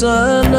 sun.